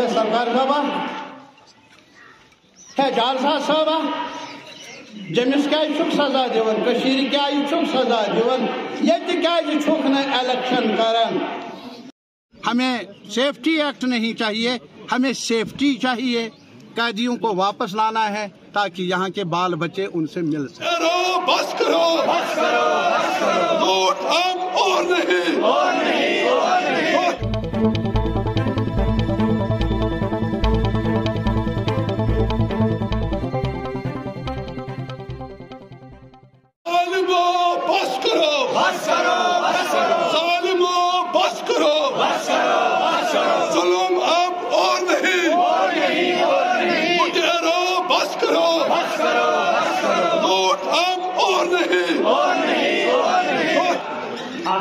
है सरकार साहबा है जालसा साहबा। जमिस क्या सजा दिवन कशीर क्या सजा दिवन ये क्या इलेक्शन करन हमें सेफ्टी एक्ट नहीं चाहिए हमें सेफ्टी चाहिए। कैदियों को वापस लाना है ताकि यहाँ के बाल बच्चे उनसे मिल सके। करो बस करो। बस करो बस करो। और नहीं। और नहीं और नहीं।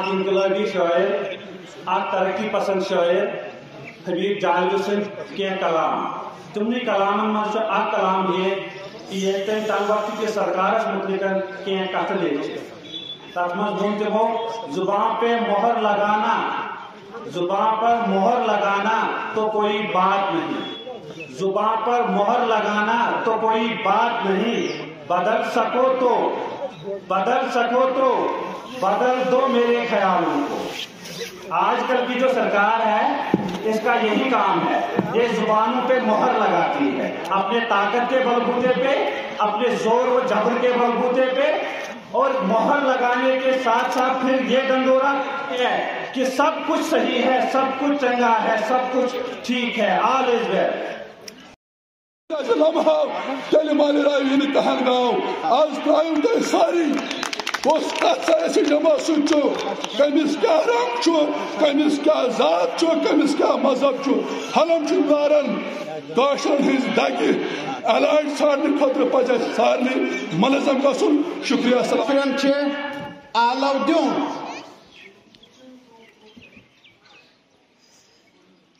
इनकलाबी शायर आप तरक्की पसंद शायर, हबीब जाहिद सिंह के कलाम। तुमने कलाम मज कलाम ये ये तम वक्त के सरकार मुतलिक कह कथ लिख तथ मन तमो ज़ुबान पे मोहर लगाना, ज़ुबान पर मोहर लगाना तो कोई बात नहीं। ज़ुबान पर मोहर लगाना तो कोई बात नहीं। बदल सको तो बदल सको तो बदल दो मेरे ख्यालों को। आजकल की जो सरकार है, इसका यही काम है। ये जुबानों पे मोहर लगाती है। अपने ताकत के बलबूते पे, अपने ज़ोर व जबर के बलबूते पे, और मोहर लगाने के साथ साथ फिर ये डंडोरा है कि सब कुछ सही है, सब कुछ चंगा है, सब कुछ ठीक है ऑल इज़ वेल आज प्राइम सारी उस जमा सो कमिस क्या रंग कमिस क्या जात कमिस क्या मज़हब हलम नारन काशन हज दगि इलाज ाड़ने खुद पज सारे मुलजम गुन शुक्रिया आलव दिन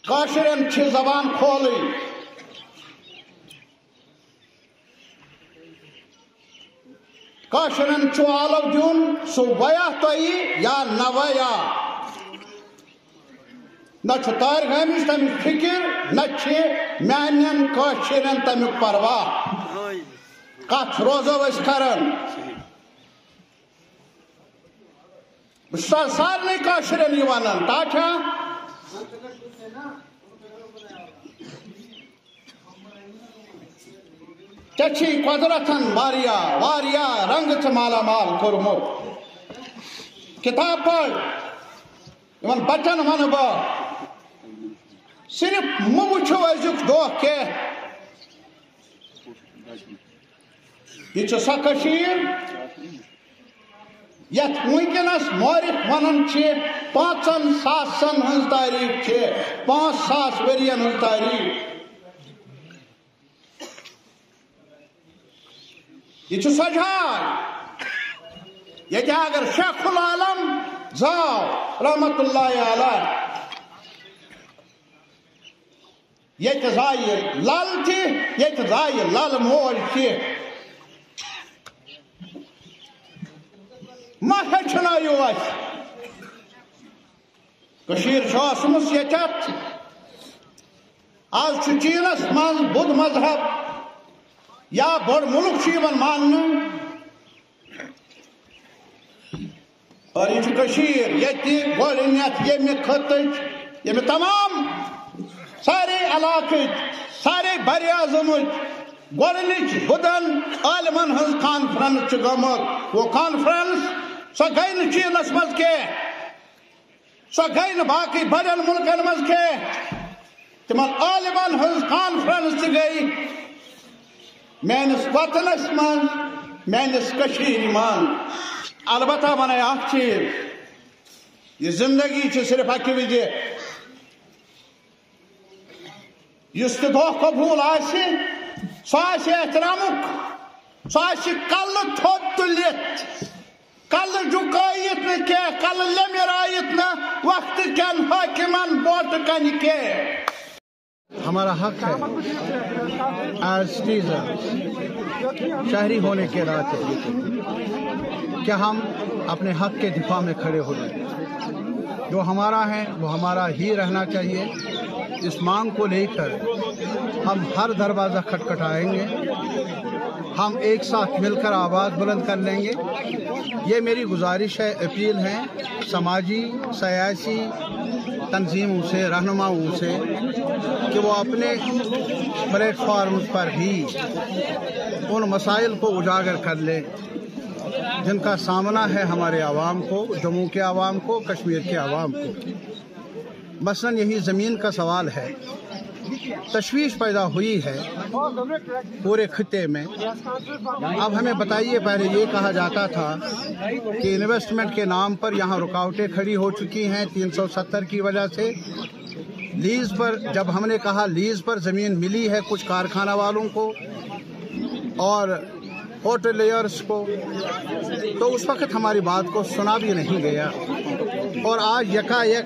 काशरन जबान खोल काशरन आलव दिन सह वया तही या न वया। न तार गामिश तमिक फ़िक्र, न मान कशरन तमिक परवाह कत रोजो करान सारे कशरन वन ताछा चे कुदरतन वारिया वारिया रंग माला माल कोरमुत किताब पढ़ बचन वन बह सिर्फ़ मुझो अजुक दह कह यह सो यथ वनकस मौरिक वन पांचन सासन हज तारीख पाँच सास वरियन हज तारीख यह सजाय ये अगर शेखुल आलम जाव रहमत ये जाय लल ये जाय लल मोल मा हेचनायो ये आज चीनस मज बुद्ध मज़हब या बड़ मुल्क मान और यह ये खत ये तमाम सारे इलाक सारे बर आज़म गोच बुदन, आलमन हज कॉन्फ्रेंस वो कॉन्फ्रेंस सो गई चीनस मज कह सो गई बाकी बड़न मुल्कन मज कह तिम आलमन हज गई मेस वतनस मज मेस मन अलबत् वन चीज़ यह ज़िंदगी सिर्फ़ अकि विज इस दह कबूल सह एहतरामुक सह कल थोद तुलित कल झुकायत न कह कल लमरायत न वक्त कन हाकिमन वोट कन के हमारा हक है एज सिटीजन शहरी होने के नाते क्या हम अपने हक के दिफा में खड़े हो जाए? जो हमारा है, वो हमारा ही रहना चाहिए। इस मांग को लेकर हम हर दरवाज़ा खटखटाएँगे। हम एक साथ मिलकर आवाज़ बुलंद कर लेंगे। ये मेरी गुजारिश है, अपील है, समाजी, सियासी तंजीमों से, रहनुमाओं से, कि वो अपने प्लेटफॉर्म पर भी उन मसाइल को उजागर कर ले, जिनका सामना है हमारे आवाम को, जम्मू के आवाम को, कश्मीर के आवाम को। मसलन यही ज़मीन का सवाल है। तशवीश पैदा हुई है पूरे खत्े में। अब हमें बताइए, पहले ये कहा जाता था कि इन्वेस्टमेंट के नाम पर यहाँ रुकावटें खड़ी हो चुकी हैं 370 की वजह से। लीज पर, जब हमने कहा लीज पर ज़मीन मिली है कुछ कारखाना वालों को और होटलियर्स को तो उस वक्त हमारी बात को सुना भी नहीं गया। और आज यकायक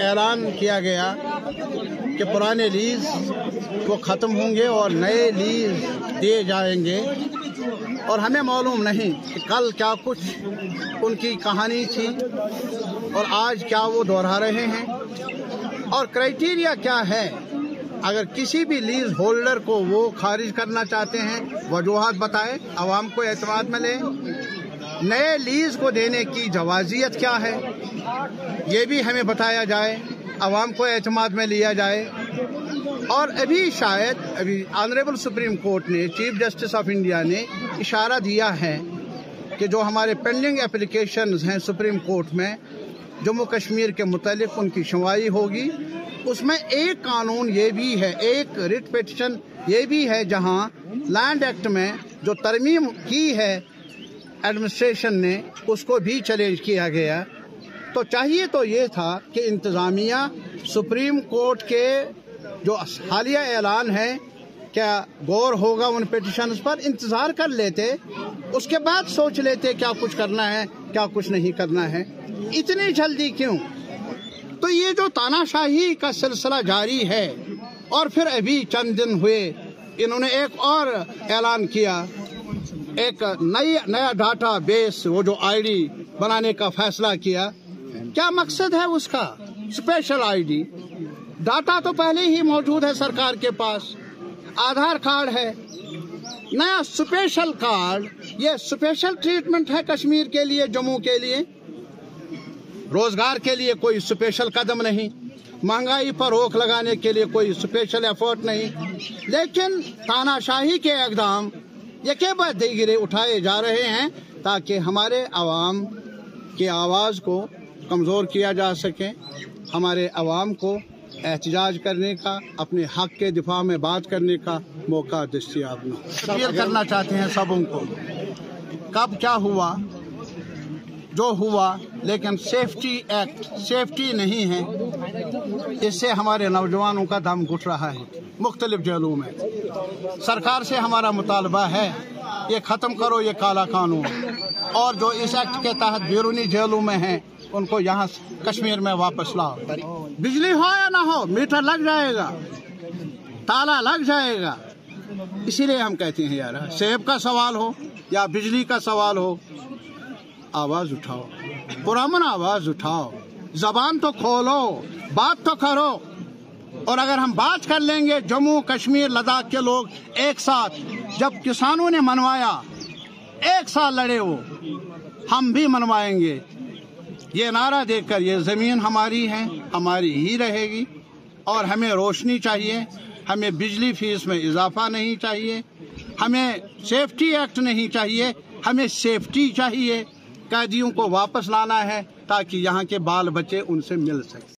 ऐलान किया गया कि पुराने लीज वो ख़त्म होंगे और नए लीज दिए जाएँगे। और हमें मालूम नहीं कि कल क्या कुछ उनकी कहानी थी और आज क्या वो दोहरा रहे हैं। और क्राइटेरिया क्या है? अगर किसी भी लीज होल्डर को वो खारिज करना चाहते हैं, वजूहत बताए, आवाम को एतमाद में लें नए लीज को देने की जवाजियत क्या है? ये भी हमें बताया जाए। आवाम को एतमाद में लिया जाए। और अभी शायद, अभी ऑनरेबल सुप्रीम कोर्ट ने चीफ जस्टिस ऑफ़ इंडिया ने इशारा दिया है कि जो हमारे पेंडिंग एप्लीकेशन हैं सुप्रीम कोर्ट में, जम्मू कश्मीर के मुतलिक उनकी सुनवाई होगी। उसमें एक कानून ये भी है, एक रिट पिटिशन ये भी है जहाँ लैंड एक्ट में जो तरमीम की है एडमिनिस्ट्रेशन ने, उसको भी चैलेंज किया गया। तो चाहिए तो ये था कि इंतज़ामिया सुप्रीम कोर्ट के जो हालिया ऐलान है, क्या गौर होगा उन पिटिशन पर? इंतज़ार कर लेते, उसके बाद सोच लेते क्या कुछ करना है, क्या कुछ नहीं करना है। इतनी जल्दी क्यों? तो ये जो तानाशाही का सिलसिला जारी है, और फिर अभी चंद दिन हुए, इन्होंने एक और ऐलान किया। एक नई, नया डाटा बेस वो जो आईडी बनाने का फैसला किया। क्या मकसद है उसका? स्पेशल आईडी डाटा तो पहले ही मौजूद है सरकार के पास। आधार कार्ड है। नया स्पेशल कार्ड। ये स्पेशल ट्रीटमेंट है कश्मीर के लिए, जम्मू के लिए। रोज़गार के लिए कोई स्पेशल कदम नहीं। महँगाई पर रोक लगाने के लिए कोई स्पेशल एफर्ट नहीं। लेकिन तानाशाही के इकदाम यके बाद दिगरे उठाए जा रहे हैं ताकि हमारे आवाम की आवाज़ को कमज़ोर किया जा सके। हमारे आवाम को एहतजाज करने का, अपने हक के दिफा में बात करने का मौका दस्तियाब न करना चाहते हैं सबों को कब क्या हुआ, जो हुआ, लेकिन सेफ्टी एक्ट, सेफ्टी नहीं है। इससे हमारे नौजवानों का दम घुट रहा है, मुख्तलिफ़ जेलों में। सरकार से हमारा मुतालबा है, ये ख़त्म करो ये काला कानून। और जो इस एक्ट के तहत बैरूनी जेलों में हैं उनको यहाँ कश्मीर में वापस लाओ। बिजली हो या ना हो मीटर लग जाएगा ताला लग जाएगा। इसीलिए हम कहते हैं यार सेब का सवाल हो या बिजली का सवाल हो आवाज़ उठाओ। पुरमन आवाज़ उठाओ। जबान तो खोलो बात तो करो। और अगर हम बात कर लेंगे जम्मू कश्मीर लद्दाख के लोग एक साथ जब किसानों ने मनवाया एक साथ लड़े वो हम भी मनवाएँगे। ये नारा देकर ये ज़मीन हमारी है, हमारी ही रहेगी। और हमें रोशनी चाहिए, हमें बिजली फ़ीस में इजाफा नहीं चाहिए, हमें सेफ्टी एक्ट नहीं चाहिए, हमें सेफ्टी चाहिए। कैदियों को वापस लाना है ताकि यहाँ के बाल बच्चे उनसे मिल सके।